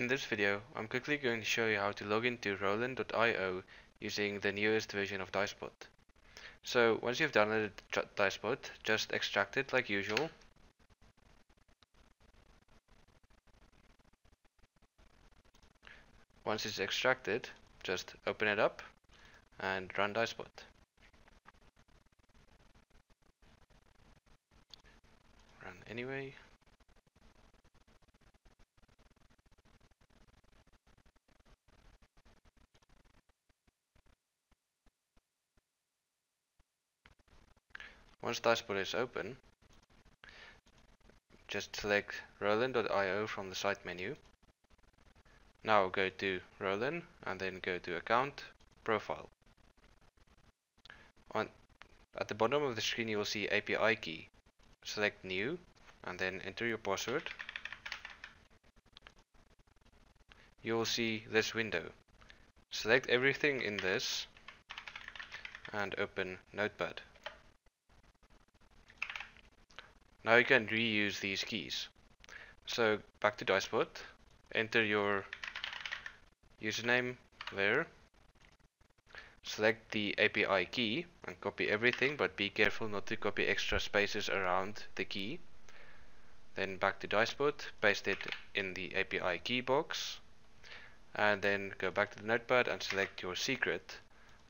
In this video, I'm quickly going to show you how to log into Rollin.io using the newest version of Dicebot. So once you've downloaded Dicebot, just extract it like usual. Once it's extracted, just open it up and run Dicebot. Run anyway. Once Dicebot is open, just select Rollin.io from the site menu. Now go to Rollin and then go to Account, Profile. On, at the bottom of the screen you will see API key. Select New and then enter your password. You will see this window. Select everything in this and open Notepad. Now you can reuse these keys. So back to Dicebot, enter your username there, select the API key and copy everything but be careful not to copy extra spaces around the key. Then back to Dicebot, paste it in the API key box and then go back to the notepad and select your secret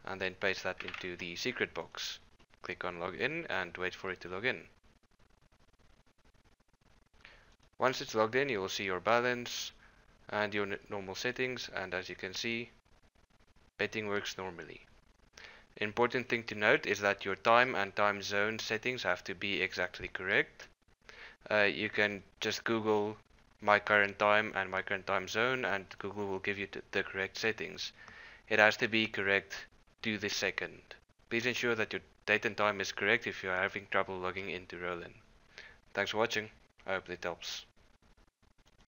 and then paste that into the secret box. Click on login and wait for it to log in. Once it's logged in, you will see your balance and your normal settings. And as you can see, betting works normally. Important thing to note is that your time and time zone settings have to be exactly correct. Uh, you can just Google my current time and my current time zone and Google will give you the correct settings. It has to be correct to the second. Please ensure that your date and time is correct if you are having trouble logging into Rollin. Thanks for watching. I hope it helps.